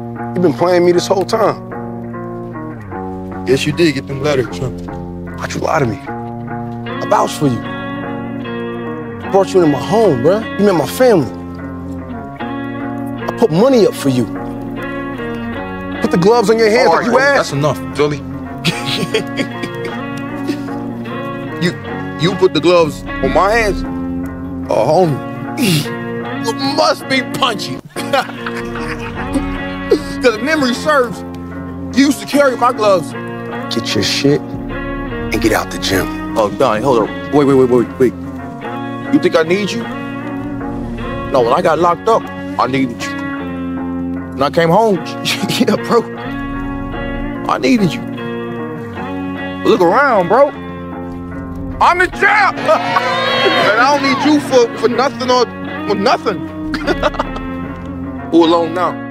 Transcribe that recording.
You've been playing me this whole time. Yes, you did get them letters, huh? Why'd you lie to me? I vouched for you. I brought you into my home, bruh. You met my family. I put money up for you. Put the gloves on your hands All like right, you that's asked. enough, Philly. you you put the gloves on my hands? Oh, homie. You must be punchy. Because memory serves, you used to carry my gloves. Get your shit and get out the gym. Oh, Donnie, hold on. Wait, wait, wait, wait, wait. You think I need you? No, when I got locked up, I needed you. When I came home, yeah, bro. I needed you. Look around, bro. I'm the champ! and I don't need you for, for nothing or for nothing. Who alone now?